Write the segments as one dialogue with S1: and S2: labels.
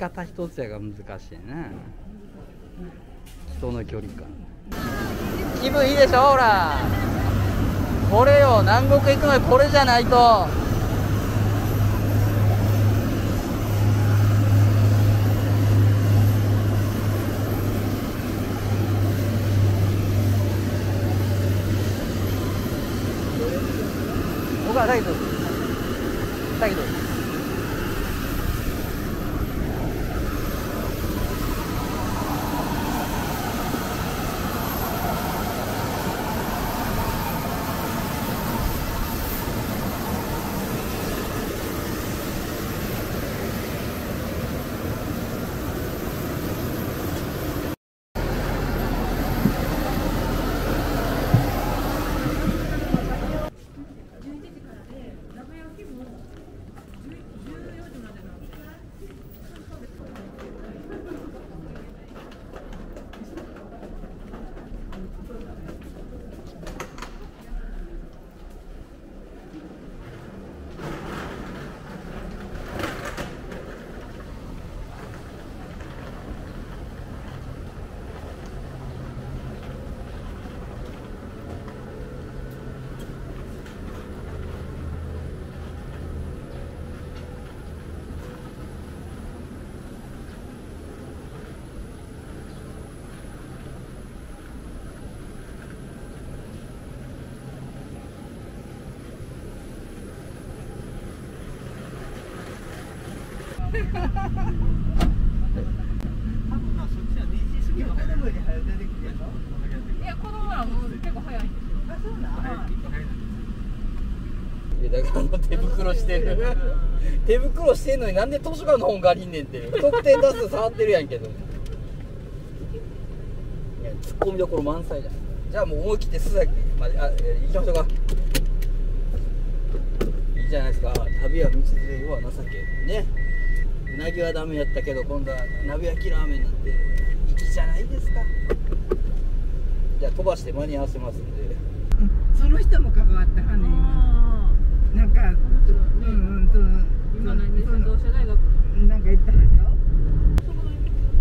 S1: 方一つやが難しいね。人の距離感。気分いいでしょほら。これよ南国行くのにこれじゃないと。僕はだけどだけど
S2: いや子供らも結構早いんですよ
S3: あそうなん
S1: いやだからあの手袋してる手袋してんのになんで図書館の本借りんねんって。いう特典出す触ってるやんけど。いやツッコミどころ満載じゃん。じゃあもう思い切って須崎まであえ行きましょうか。いいじゃないですか。旅は道連れ世は情け。ね。うなぎはダメやったけど今度は鍋焼きラーメンなんて粋じゃないですか。じゃあ飛ばして間に合わせますんで。
S3: うん。その人も関わってはんね。ん今
S2: あ
S3: なんかうんうんその
S2: あ今何でした
S3: その
S2: 同志社大学
S3: なんか言ったでしょ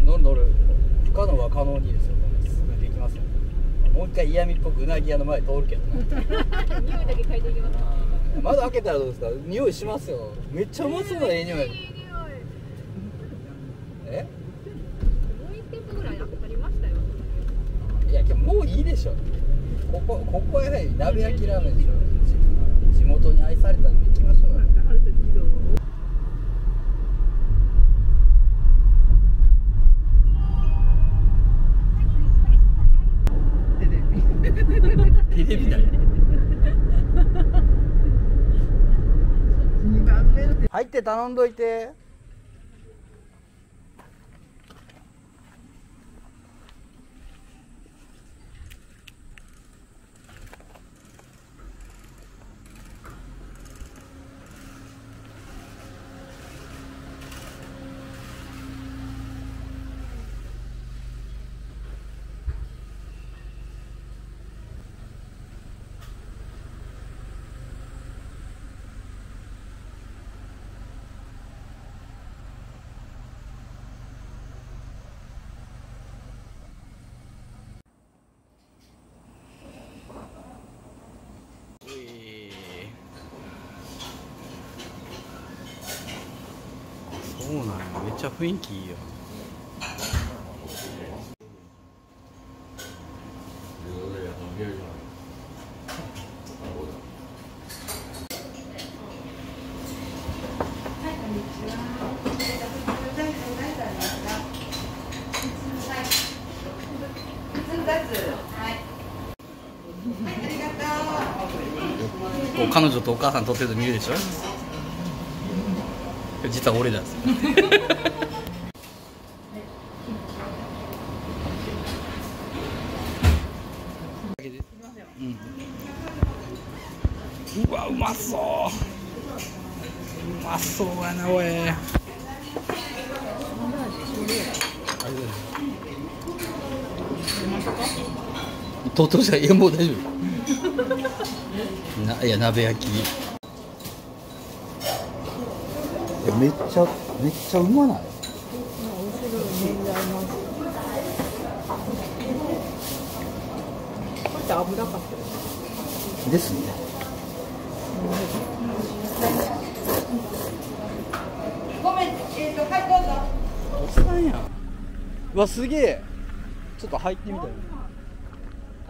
S1: 乗る乗る不可能は可能にですよすぐできますよもう一回嫌味っぽくうなぎ屋の前通るけどね
S2: 匂いだけ嗅いでいきます
S1: 窓開けたらどうですか？匂いしますよめっちゃうまそうなえ？え匂い
S2: いい匂い
S1: え
S2: もう一店舗ぐらいありましたよ。
S1: いやけどもういいでしょ。ここここはやはり鍋焼きラーメンでしょ。地元に愛された行きましょうよ。テレビ。だよ。
S3: 2番目の
S1: 入って頼んどいてそうなんめっちゃ雰囲気いいよ彼女とお母さん撮ってるの見るでしょ？実は俺だっつってうん、うわうまそう。うまそうやなおい。とうとうじゃいやもう大丈夫。ないや鍋焼きいやめっちゃめっちゃうまない？
S3: 油かって
S1: ですね。
S3: ごめんえっ、とはいどうぞ。
S1: おっさんやんうわすげえ。ちょっと入ってみたい。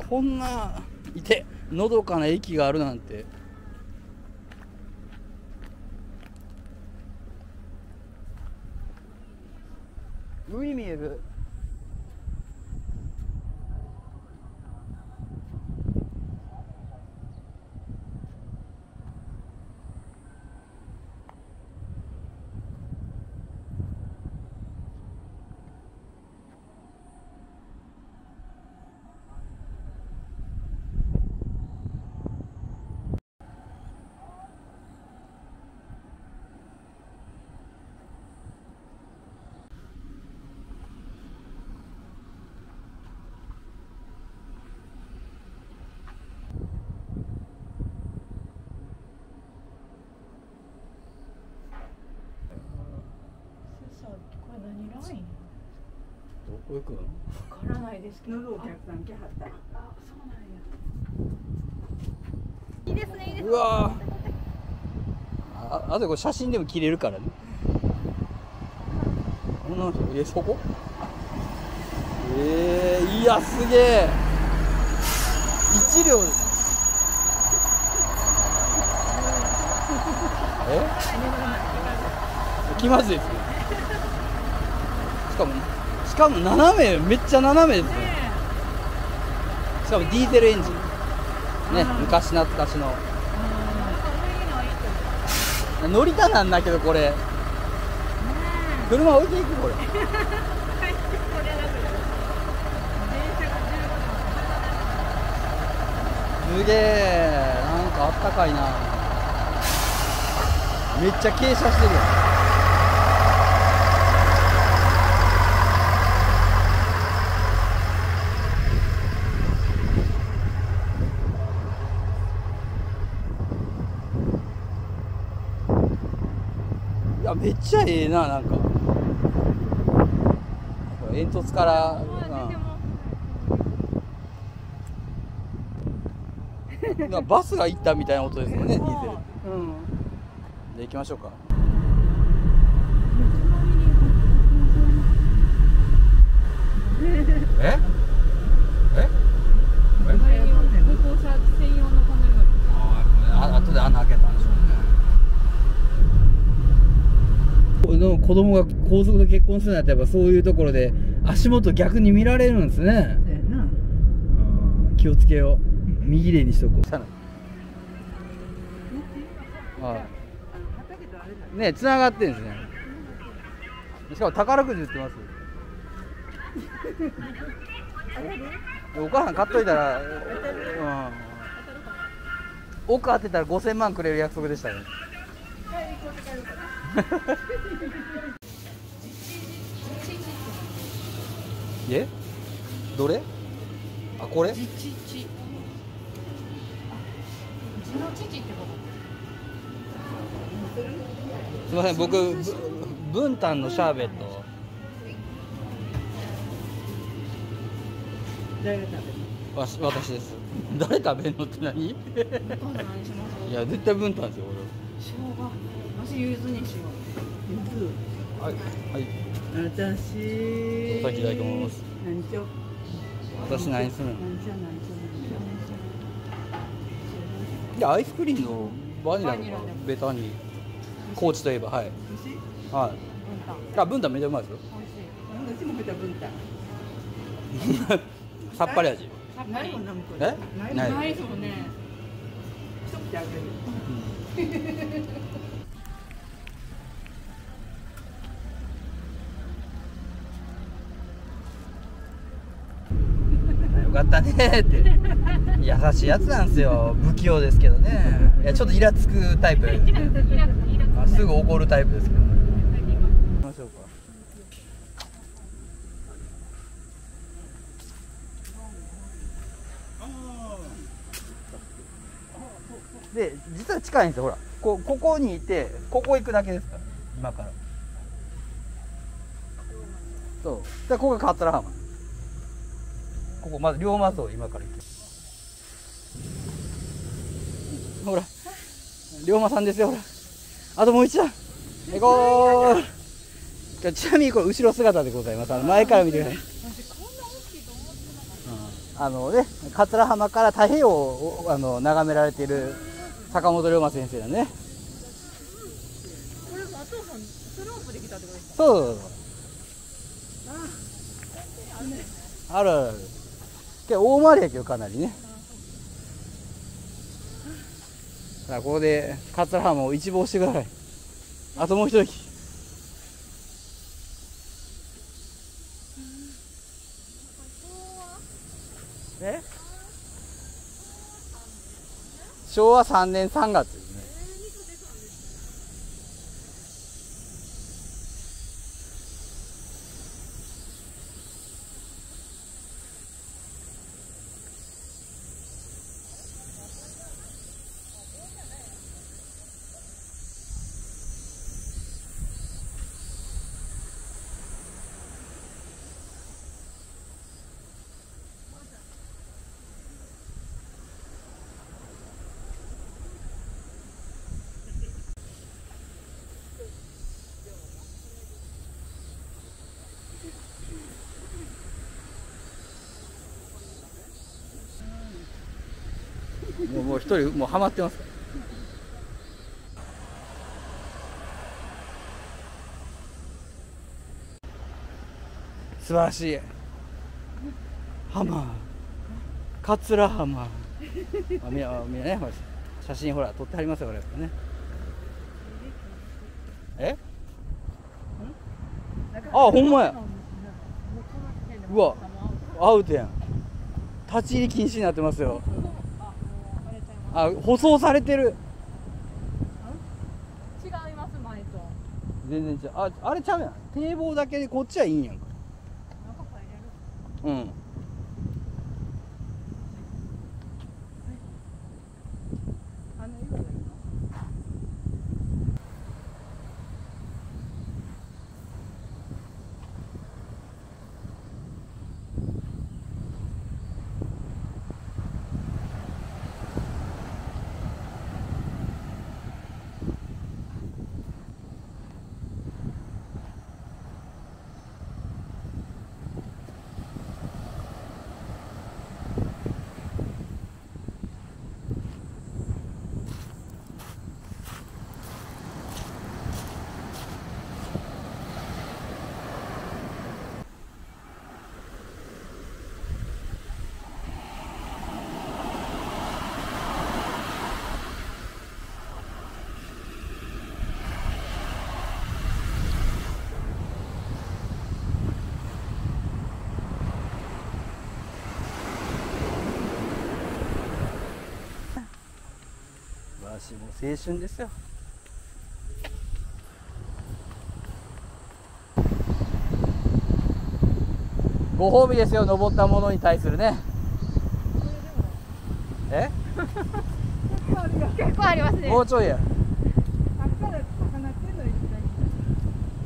S1: こんないてのどかな駅があるなんて。海見える
S2: さこれ何ライン
S1: どこ行くの？
S2: わからないですけど。
S3: 喉お客さん来はった。
S2: あそうなんや。いいですねいいです。ね
S1: うわー。ああとこれ写真でも切れるからね。女の人えそこ？えー、いやすげえ。一両。ですえ？気まずいですね。しかもしかも斜めめっちゃ斜め。ですねしかもディーゼルエンジン。ね昔懐かしの。乗りたなんだけどこれ。車置いていくこれ。すげえ。なんかあったかいな。めっちゃ傾斜してる。よめっちゃええななんか。煙突から、うん、なんかバスが行ったみたいな音ですもんねディーゼル。
S3: うん。
S1: じゃあ行きましょうか。え？え？
S2: 歩行者専用のトンネルが
S1: あ後で穴開けたんでしょうね子供が高速で結婚するんだったらやっぱそういうところで足元逆に見られるんですね。
S3: そうやな。
S1: 気をつけよう。右霊にしとこう。は
S3: あ。あ。
S1: ね繋がってんですね。しかも宝くじ売ってます。お母さん買っといたら、うん、奥当てたら5000万くれる約束でしたね え？どれ？あこれ？すみません僕ぶブンタンのシャーベット。
S3: 誰が食べる？
S1: わし私です。誰食べんのって何？いや絶対ブンタンですよ
S2: 生姜私柚子にしよ
S1: 俺はい。はい。
S3: 私
S1: お先いただきます。
S3: 何しよう
S1: 私何するの？
S3: 何しよう何しよう
S1: いやアイスクリームのバニラの
S2: バニラで
S1: ベタに。高知といえばはい。はい。あブンタンめっちゃうまいですよ。
S2: 美味しい
S3: 私もベタ文太
S1: さっぱり味。
S3: ないもんなんもこれ
S1: え？ない
S2: ない。そうね。
S3: 一口あげる
S1: って。優しいやつなんですよ。不器用ですけどね。いやちょっとイラつくタイプ。あすぐ怒るタイプですけどね。行きましょうか。で実は近いんですよ。ほらこここにいてここ行くだけですから。今から。そう。でここが桂浜ここまず龍馬像今から。行ってほら龍馬さんですよほら。あともう一段行こうじゃあちなみにこれ後ろ姿でございますあの前から見てくださいうんあのね桂浜から太平洋をあの眺められている坂本龍馬先生だね。
S2: これ松尾さんスロープできたってことですか？
S1: そうそうそう。あ。るあるあるけど大回りやけどかなりね。さあここで桂浜を一望してください。あともう一息。え？昭和3年3月ですねもう一人もうハマってます。素晴らしい。浜桂浜あみあみねほら写真ほら撮ってありますよこれね。え？あほんまや。うわアウトやん。立ち入り禁止になってますよあ舗装されてる。
S2: 違います前と
S1: 全然違う。ああれちゃうやん。堤防だけでこっちはいいんやんか
S2: 中入れる
S1: うん
S3: あの色がいいの
S1: 素晴らしいもう青春ですよ。ご褒美ですよ登ったものに対するね。え？
S2: 結構ありますね。
S1: もうちょいや。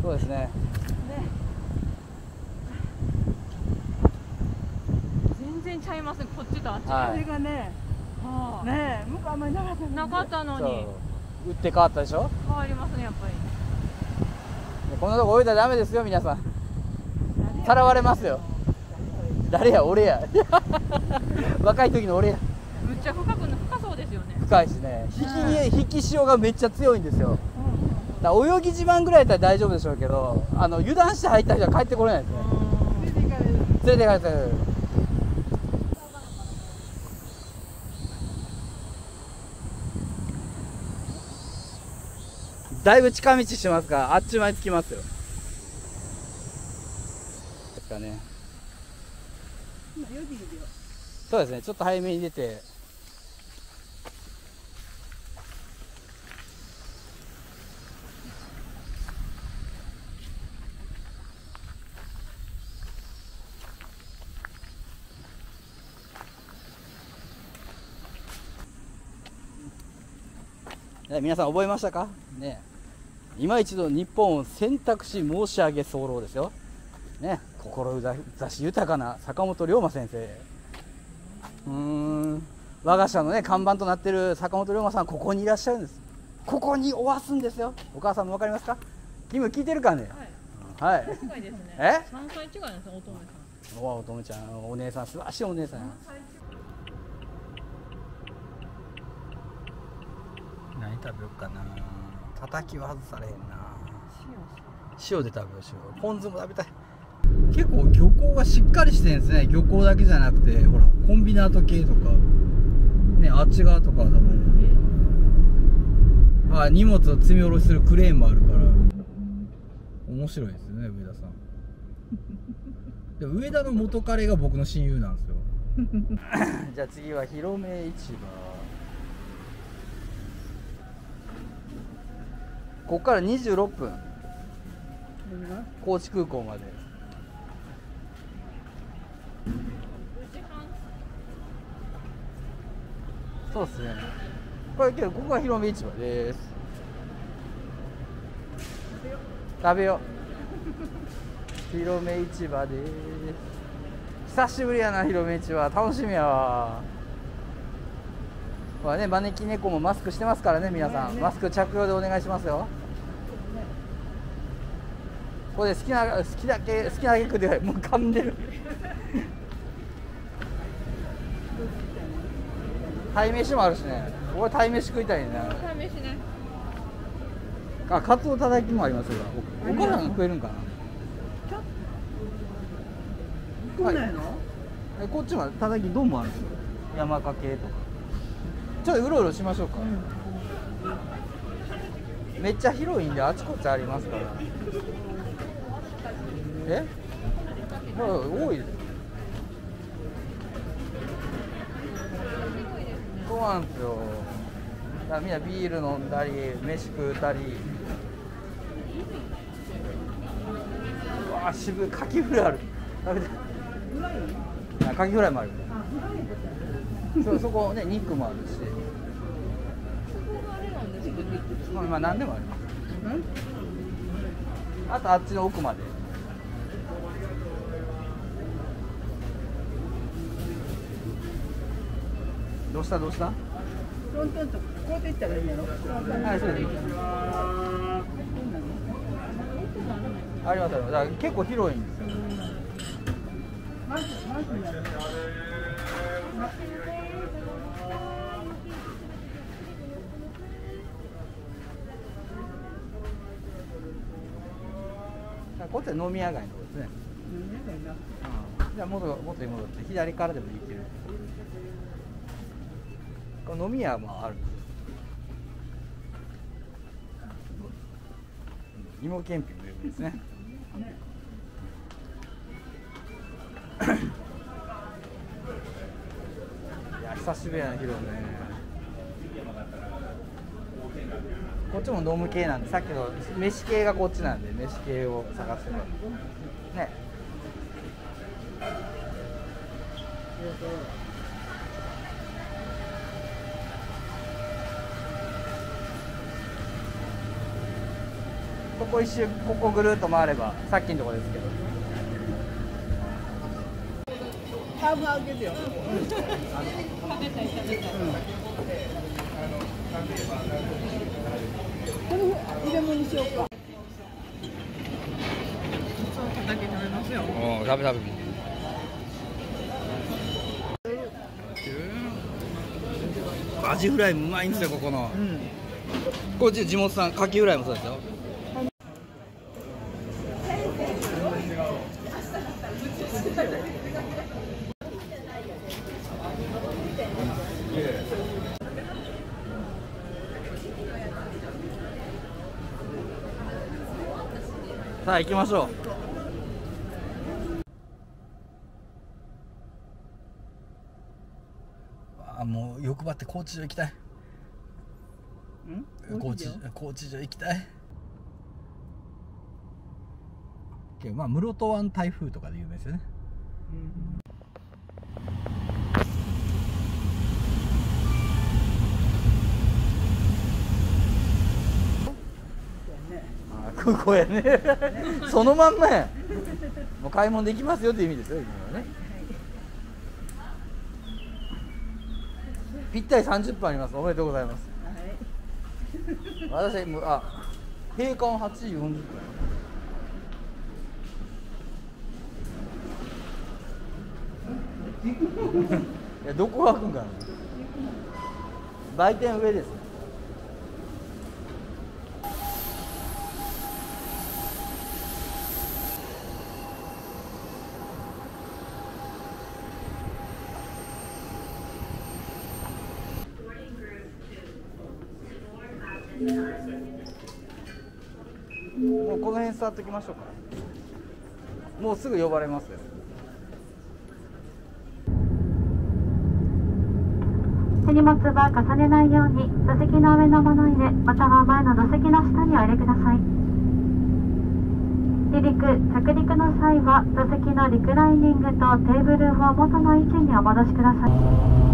S1: そうですね。
S2: 全然ちゃいますねこっちとあっち
S1: はい。
S3: がね
S2: はあ
S3: ねえ向こうあんまりなかった
S2: なかったの
S1: そう。
S2: に
S1: 打って変わったでしょ？
S2: 変わりますねやっぱり。
S1: こんなとこ置いたらダメですよ皆さん。さらわれますよ。誰や？俺や。若い時の俺や。
S2: むっちゃ深くの深そうですよね。
S1: 深いしね。引きに引き潮がめっちゃ強いんですよ。だから泳ぎ自慢ぐらいだったら大丈夫でしょうけどあの油断して入った人は帰ってこれないですね。連れて帰ってるだいぶ近道しますからあっちゅう間に着きますよ。ですかね。
S3: 今4時よ
S1: そうですね。ちょっと早めに出て。ね皆さん覚えましたか？ね。今一度日本を選択し申し上げ候ですよ。ね志豊かな坂本龍馬先生。うーん我が社のね看板となってる坂本龍馬さんここにいらっしゃるんです。ここにおわすんですよ。お母さんも分かりますか？君聞いてるかね？
S2: はい。
S1: はい。
S2: 近いですね。
S1: え？
S2: 三歳違いです乙女さん
S1: おわおとめちゃん。お姉さん素晴らしいお姉さんや。何食べようかな？叩きは外されへんな。塩で食べよう塩。ポン酢も食べたい。結構漁港がしっかりしてるんですね。漁港だけじゃなくてほらコンビナート系とか。ねあっち側とかは多分あ荷物を積み下ろしするクレーンもあるから。面白いですよね上田さん。で上田の元彼が僕の親友なんですよ。じゃあ次は広め市場ここから26分。高知空港まで。そうですね。これけどここが広め市場です。食べよ。う広め市場です。久しぶりやな広め市場。楽しみやわほらね招き猫もマスクしてますからね皆さん、マスク着用でお願いしますよ。ここで好きな好きだけ好きなだけ食ってもう噛んでる。鯛めしもあるしね。俺鯛めし食いたいね。
S2: 試しね。
S1: あカツオたたきもありますよ。おお母さんが食えるんかな。
S3: 来ないの？
S1: えこっちはたたき丼もあるんですよ。山かけとかちょっとうろうろしましょうか、めっちゃ広いんであちこちありますから。え？ほら多い。ですそうなんですよだみんなビール飲んだり飯食うたり。うわ渋い。カキフライある。食べて。あカキフライもある。そそこね肉もあるしまあまあ何でもあります。あとあっちの奥まで。どうした？どうした？
S3: トントンとこうやって行ったらいいんやろ？
S1: はいそうです。ありますあります。だから結構広いんですよ。
S3: マジマジ
S1: こっちは飲み屋街のとこですね。じゃあ元元に戻って左からでも行ける。この飲み屋もある。んですよ芋けんぴも有名ですね。いや久しぶりやなヒロねこっちも飲む系なんでさっきの飯系がこっちなんで飯系を探してますね。ここ一周ここぐるっと回ればさっきのとこですけど。
S3: ハーブあげるよこれ入れ物にしようか。
S2: 食べますよ
S1: おお食べ。食べアジフライもうまいんですよここの、こっち地元産カキフライもそうですよさあ行きましょう。あもう欲張って高知城行きたい。高知高知城？行きたい。まあ室戸湾台風とかで有名ですよね。あー空港やね。そのまんまや。もう買い物できますよっていう意味ですよ今のね。ぴったり30分あります。おめでとうございます。私もうあ閉館8時40分いやどこが開くんかな。売店上ですもうこの辺座っておきましょうか。もうすぐ呼ばれますよ
S4: 手荷物は重ねないように座席の上の物入れまたは前の座席の下にお入れください。離陸着陸の際は座席のリクライニングとテーブルを元の位置にお戻しください。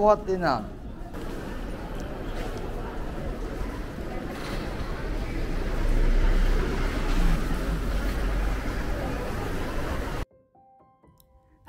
S1: 終わってな。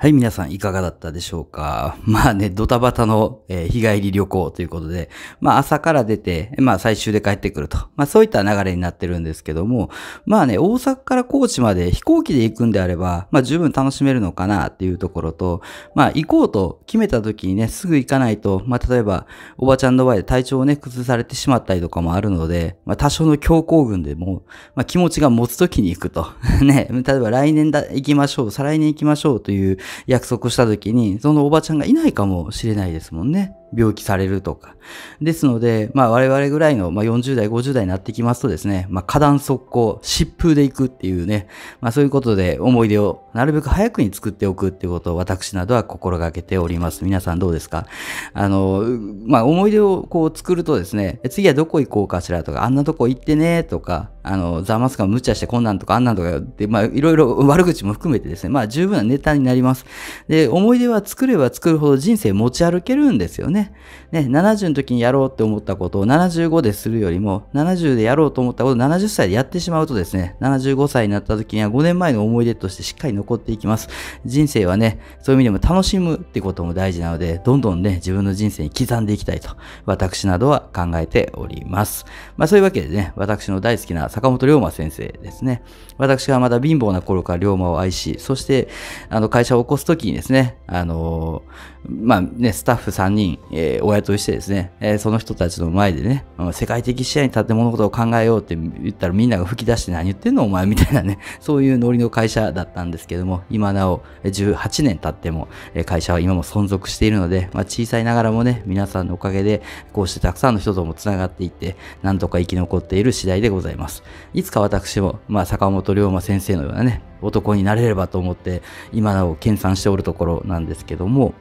S1: はい、皆さんいかがだったでしょうか？まあね、ドタバタの、えー日帰り旅行ということで、まあ朝から出て、まあ最終で帰ってくると。まあそういった流れになってるんですけども、まあね、大阪から高知まで飛行機で行くんであれば、まあ十分楽しめるのかなっていうところと、まあ行こうと決めた時にね、すぐ行かないと、まあ例えば、おばちゃんの場合で体調をね、崩されてしまったりとかもあるので、まあ多少の強行軍でも、まあ気持ちが持つ時に行くと。ね、例えば来年だ、行きましょう、再来年行きましょうという約束した時に、そのおばちゃんがいないかもしれないですもんね。病気されるとか。ですので、まあ我々ぐらいの、まあ、40代、50代になってきますとですね、まあ花壇速攻、疾風で行くっていうね、まあそういうことで思い出をなるべく早くに作っておくってことを私などは心がけております。皆さんどうですか？あの、まあ思い出をこう作るとですね、次はどこ行こうかしらとか、あんなとこ行ってねとか、あの、ザ・マスカ無茶してこんなんとかあんなんとかで、まあいろいろ悪口も含めてですね、まあ十分なネタになります。で、思い出は作れば作るほど人生持ち歩けるんですよね。ね。ね、70の時にやろうって思ったことを75でするよりも、70でやろうと思ったことを70歳でやってしまうとですね、75歳になった時には5年前の思い出としてしっかり残っていきます。人生はね、そういう意味でも楽しむってことも大事なので、どんどんね、自分の人生に刻んでいきたいと、私などは考えております。まあそういうわけでね、私の大好きな坂本龍馬先生ですね。私がまだ貧乏な頃から龍馬を愛し、そして、あの、会社を起こすときにですね、あのまあね、スタッフ3人、えー、親としてですね、えー、その人たちの前でね、世界的視野に立って物事を考えようって言ったらみんなが吹き出して何言ってんのお前みたいなね、そういうノリの会社だったんですけども、今なお18年経っても、会社は今も存続しているので、まあ、小さいながらもね、皆さんのおかげで、こうしてたくさんの人とも繋がっていって、なんとか生き残っている次第でございます。いつか私も、まあ、坂本龍馬先生のようなね、男になれればと思って、今なお研鑽しておるところなんですけども、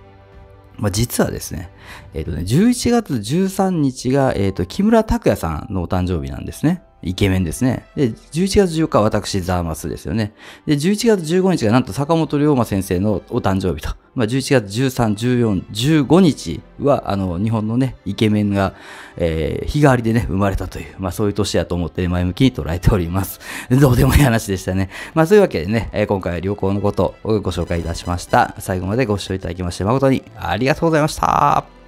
S1: まあ、実はですね、えっ、ー、とね、11月13日が、えっ、ー、と、木村拓哉さんのお誕生日なんですね。イケメンですね。で、11月14日は私、ザーマスですよね。で、11月15日がなんと坂本龍馬先生のお誕生日と。まあ、11月13、14、15日は、あの、日本のね、イケメンが、えー、日替わりでね、生まれたという、まあ、そういう年だと思って前向きに捉えております。どうでもいい話でしたね。まあ、そういうわけでね、えー、今回は旅行のことをご紹介いたしました。最後までご視聴いただきまして誠にありがとうございました。